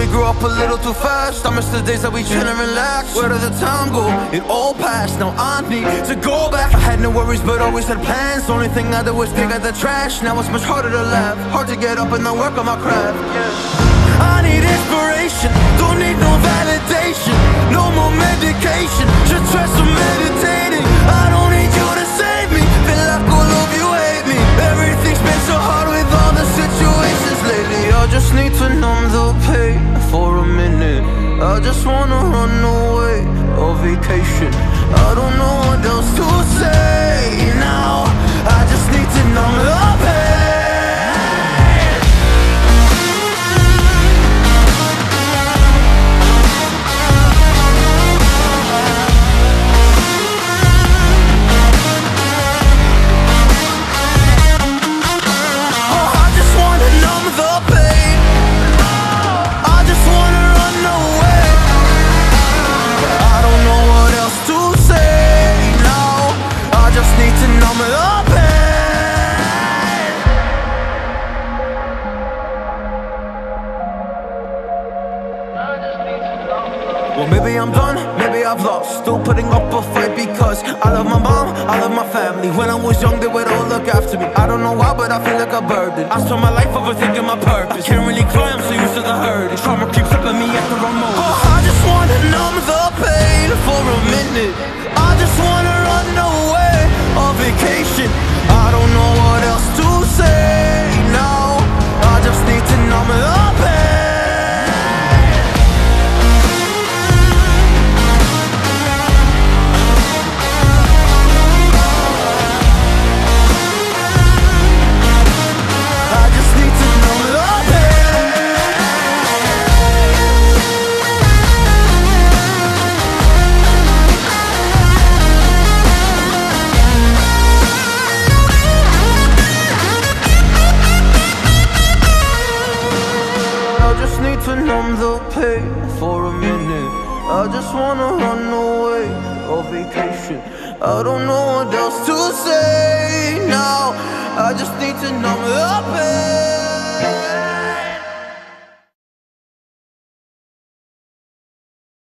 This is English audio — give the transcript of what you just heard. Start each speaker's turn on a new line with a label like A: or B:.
A: we grew up a little too fast. I miss the days that we chill and relax. Where did the time go? It all passed. Now I need to go back. I had no worries, but always had plans. Only thing I did was dig out the trash. Now it's much harder to laugh. Hard to get up and then work on my craft. Yeah. I need inspiration. Don't need no validation. No more medication. Just try some meditating. I don't need you to save me. Feel like all of you hate me. Everything's been so hard with all the situations lately. I just need to numb the pain. I just wanna run away on vacation. I don't Well, maybe I'm done, maybe I've lost. Still putting up a fight because I love my mom, I love my family. When I was young, they would all look after me. I don't know why, but I feel like a burden. I spend my life overthinking my purpose. Can't really cry, I'm so I just need to numb the pain for a minute. I just wanna run away on vacation. I don't know what else to say now. I just need to numb the pain.